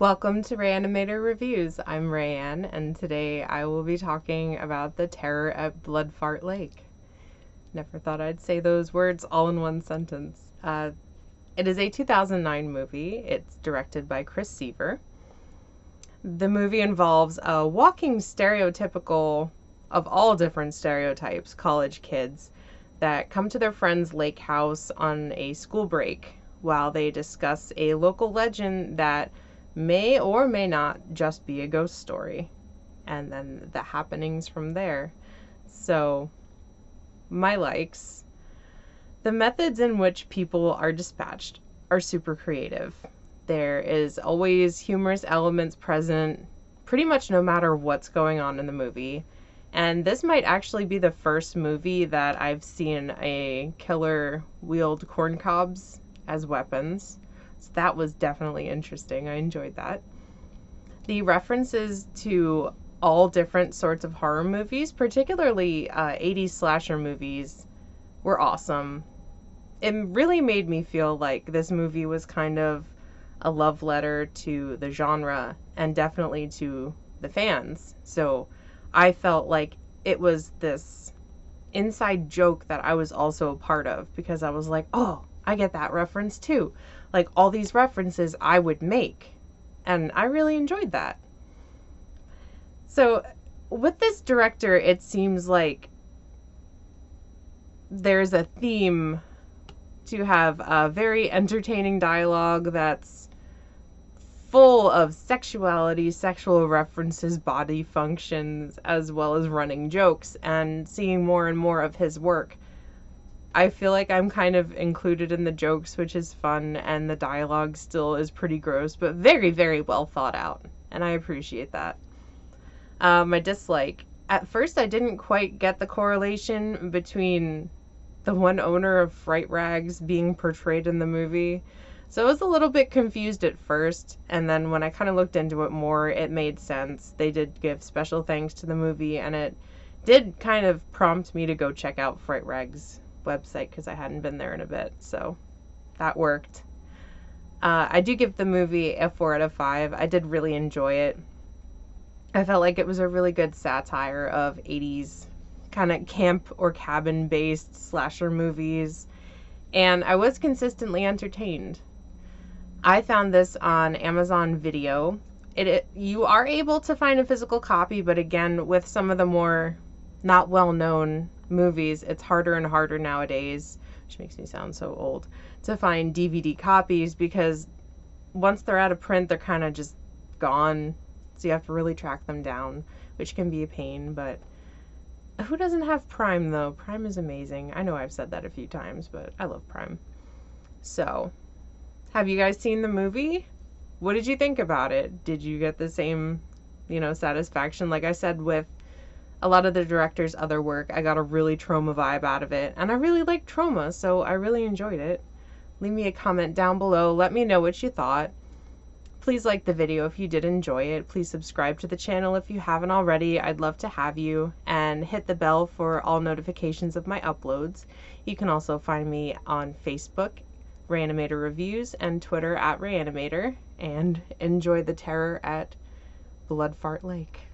Welcome to Rayanimator Reviews. I'm Rayanne, and today I will be talking about the terror at Bloodfart Lake. Never thought I'd say those words all in one sentence. Uh, it is a 2009 movie. It's directed by Chris Seaver. The movie involves a walking stereotypical of all different stereotypes college kids that come to their friend's lake house on a school break while they discuss a local legend that may or may not just be a ghost story. And then the happenings from there. So, my likes. The methods in which people are dispatched are super creative. There is always humorous elements present, pretty much no matter what's going on in the movie. And this might actually be the first movie that I've seen a killer wield corn cobs as weapons. So that was definitely interesting. I enjoyed that. The references to all different sorts of horror movies, particularly uh, 80s slasher movies, were awesome. It really made me feel like this movie was kind of a love letter to the genre and definitely to the fans. So I felt like it was this inside joke that I was also a part of because I was like, oh, I get that reference too. Like all these references I would make. And I really enjoyed that. So, with this director, it seems like there's a theme to have a very entertaining dialogue that's full of sexuality, sexual references, body functions, as well as running jokes, and seeing more and more of his work I feel like I'm kind of included in the jokes, which is fun, and the dialogue still is pretty gross, but very, very well thought out, and I appreciate that. Um, my dislike. At first, I didn't quite get the correlation between the one owner of Fright Rags being portrayed in the movie. So I was a little bit confused at first, and then when I kind of looked into it more, it made sense. They did give special thanks to the movie, and it did kind of prompt me to go check out Fright Rags website because I hadn't been there in a bit. So that worked. Uh, I do give the movie a 4 out of 5. I did really enjoy it. I felt like it was a really good satire of 80s kind of camp or cabin based slasher movies, and I was consistently entertained. I found this on Amazon Video. It, it, you are able to find a physical copy, but again, with some of the more not well known movies, it's harder and harder nowadays, which makes me sound so old, to find DVD copies because once they're out of print, they're kind of just gone. So you have to really track them down, which can be a pain, but who doesn't have Prime though? Prime is amazing. I know I've said that a few times, but I love Prime. So, have you guys seen the movie? What did you think about it? Did you get the same, you know, satisfaction like I said with a lot of the director's other work. I got a really Troma vibe out of it, and I really like Troma, so I really enjoyed it. Leave me a comment down below. Let me know what you thought. Please like the video if you did enjoy it. Please subscribe to the channel if you haven't already. I'd love to have you. And hit the bell for all notifications of my uploads. You can also find me on Facebook, Rayanimator Reviews, and Twitter at Rayanimator. And enjoy the terror at Bloodfart Lake.